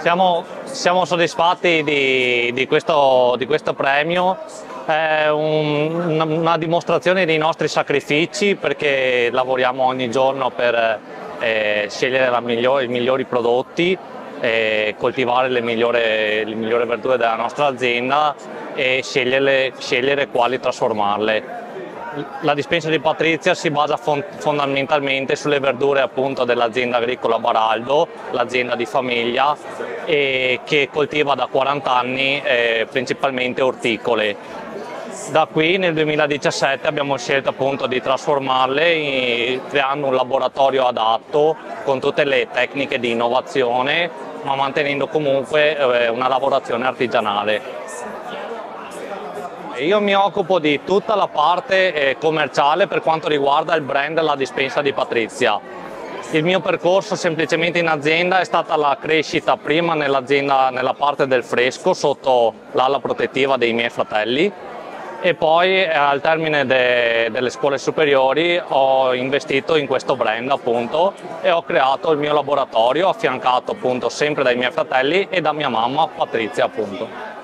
Siamo, siamo soddisfatti di, di, questo, di, questo, premio, è un, una, dimostrazione dei nostri sacrifici perché lavoriamo ogni giorno per eh, scegliere migliore, i migliori prodotti, eh, coltivare le migliori verdure della nostra azienda e scegliere, scegliere quali trasformarle la dispensa di Patrizia si basa fondamentalmente sulle verdure dell'azienda agricola Baraldo, l'azienda di famiglia che coltiva da 40 anni eh, principalmente orticole. Da qui nel 2017 abbiamo scelto appunto di trasformarle in, creando un laboratorio adatto con tutte le tecniche di innovazione ma mantenendo comunque eh, una lavorazione artigianale. Io mi occupo di tutta la parte eh, commerciale per quanto riguarda il brand La Dispensa di Patrizia. Il mio percorso semplicemente in azienda è stata la crescita prima nell'azienda nella parte del fresco sotto l'ala protettiva dei miei fratelli e poi eh, al termine de, delle scuole superiori ho investito in questo brand appunto e ho creato il mio laboratorio affiancato appunto sempre dai miei fratelli e da mia mamma Patrizia appunto.